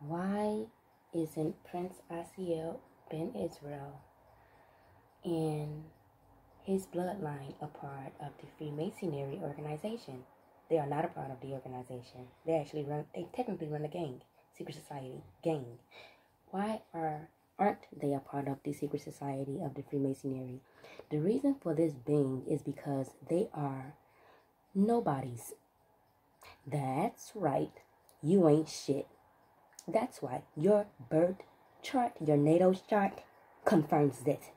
why isn't Prince Asiel Ben Israel and his bloodline a part of the Freemasonry organization? They are not a part of the organization. They actually run they technically run a gang, secret society, gang. Why are aren't they a part of the secret society of the Freemasonry? The reason for this being is because they are nobodies. That's right. You ain't shit. That's why your birth chart, your natal chart, confirms this.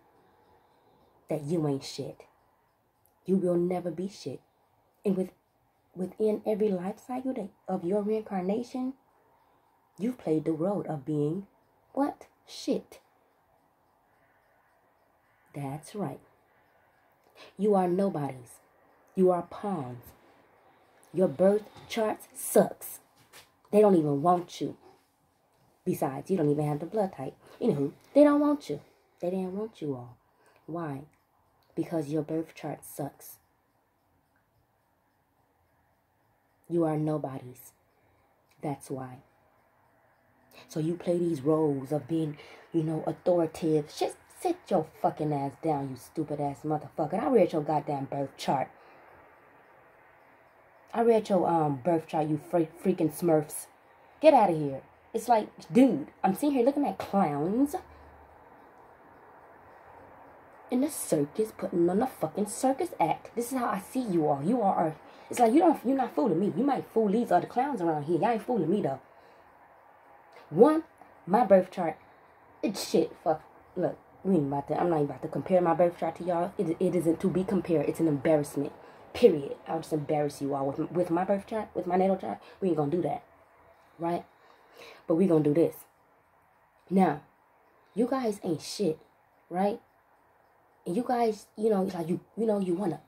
That you ain't shit. You will never be shit. And with within every life cycle that, of your reincarnation, you've played the role of being what? Shit. That's right. You are nobodies. You are pawns. Your birth chart sucks. They don't even want you. Besides, you don't even have the blood type. Anywho, they don't want you. They didn't want you all. Why? Because your birth chart sucks. You are nobodies. That's why. So you play these roles of being, you know, authoritative. Just sit your fucking ass down, you stupid ass motherfucker. I read your goddamn birth chart. I read your um birth chart, you freaking smurfs. Get out of here. It's like, dude, I'm sitting here looking at clowns in the circus putting on a fucking circus act. This is how I see you all. You all are. It's like you don't. You're not fooling me. You might fool these other clowns around here. Y'all ain't fooling me though. One, my birth chart. It's shit. Fuck. Look, we ain't about to. I'm not even about to compare my birth chart to y'all. It, it isn't to be compared. It's an embarrassment. Period. I'll just embarrass you all with with my birth chart, with my natal chart. We ain't gonna do that, right? But we gonna do this. Now, you guys ain't shit, right? And you guys, you know, it's like you, you know, you wanna.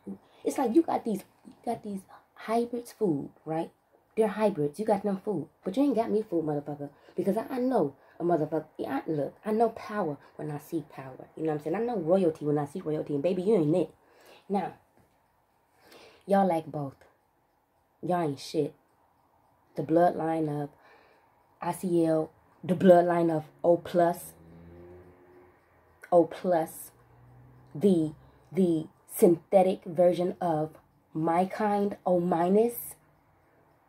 It's like you got these, you got these hybrids food, right? They're hybrids. You got them food, but you ain't got me food, motherfucker. Because I, I know a motherfucker. I, look, I know power when I see power. You know what I'm saying? I know royalty when I see royalty. And baby, you ain't it. Now, y'all like both. Y'all ain't shit. The bloodline of Asiel, the bloodline of O plus, O plus, the the synthetic version of my kind O minus,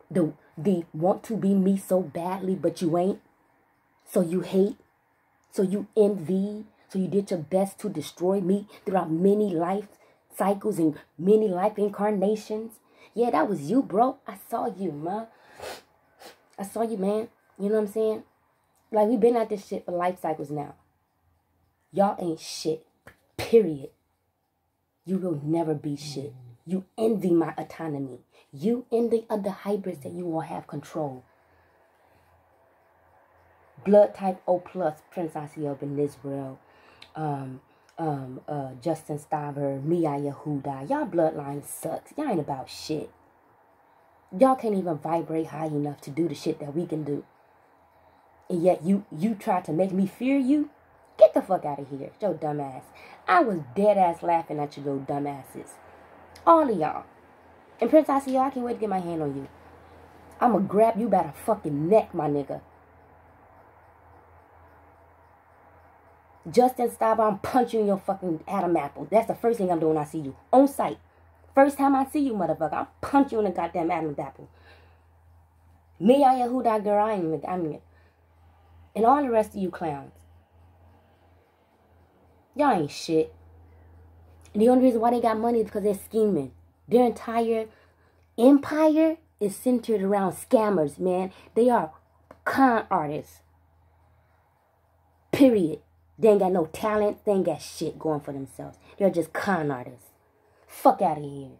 the the want to be me so badly but you ain't, so you hate, so you envy, so you did your best to destroy me throughout many life cycles and many life incarnations. Yeah, that was you, bro. I saw you, man. I saw you, man. You know what I'm saying? Like, we've been at this shit for life cycles now. Y'all ain't shit. Period. You will never be shit. You envy my autonomy. You envy other hybrids that you will have control. Blood type O plus, Prince Asiel Ben Israel, um, um, uh, Justin Staver, Mia Yehuda. Y'all bloodline sucks. Y'all ain't about shit. Y'all can't even vibrate high enough to do the shit that we can do and yet you you try to make me fear you? Get the fuck out of here, Joe dumbass. I was dead ass laughing at you little dumbasses. All of y'all. And Prince I see y'all, I can't wait to get my hand on you. I'ma grab you by the fucking neck, my nigga. Justin stop, I'm punching your fucking Adam apple. That's the first thing I'm doing I see you. On sight. First time I see you, motherfucker, I'll punch you in the goddamn Adam apple. Me, I who that girl, I ain't I mean, and all the rest of you clowns. Y'all ain't shit. And the only reason why they got money is because they're scheming. Their entire empire is centered around scammers, man. They are con artists. Period. They ain't got no talent. They ain't got shit going for themselves. They're just con artists. Fuck out of here.